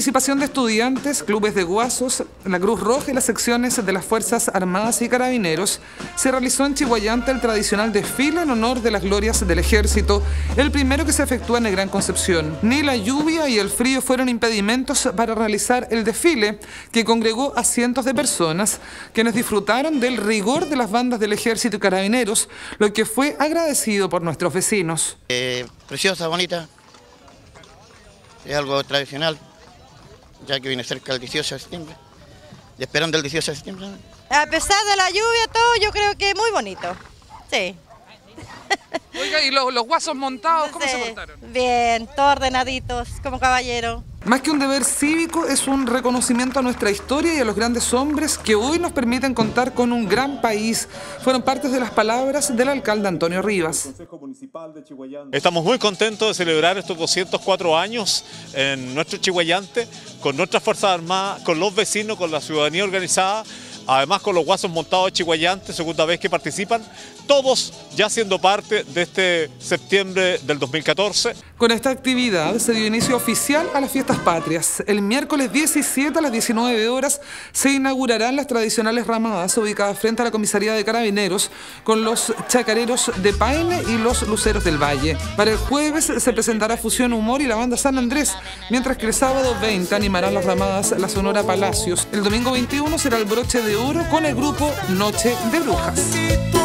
participación de estudiantes, clubes de guasos, la Cruz Roja y las secciones de las Fuerzas Armadas y Carabineros, se realizó en Chihuayante el tradicional desfile en honor de las glorias del ejército, el primero que se efectúa en el Gran Concepción. Ni la lluvia y el frío fueron impedimentos para realizar el desfile, que congregó a cientos de personas, quienes disfrutaron del rigor de las bandas del ejército y carabineros, lo que fue agradecido por nuestros vecinos. Eh, preciosa, bonita, es algo tradicional, ya que viene cerca el 18 de septiembre, y esperando el 18 de septiembre. A pesar de la lluvia, todo yo creo que es muy bonito, sí. Oiga, ¿y los, guasos montados, cómo se montaron? Bien, todos ordenaditos, como caballero. Más que un deber cívico, es un reconocimiento a nuestra historia y a los grandes hombres que hoy nos permiten contar con un gran país. Fueron partes de las palabras del alcalde Antonio Rivas. Estamos muy contentos de celebrar estos 204 años en nuestro Chihuayante, con nuestras Fuerzas Armadas, con los vecinos, con la ciudadanía organizada además con los guasos montados de Chihuayante, segunda vez que participan, todos ya siendo parte de este septiembre del 2014. Con esta actividad se dio inicio oficial a las fiestas patrias. El miércoles 17 a las 19 horas se inaugurarán las tradicionales ramadas ubicadas frente a la comisaría de carabineros con los chacareros de Paine y los luceros del Valle. Para el jueves se presentará Fusión Humor y la banda San Andrés, mientras que el sábado 20 animarán las ramadas la Sonora Palacios. El domingo 21 será el broche de con el grupo Noche de Brujas.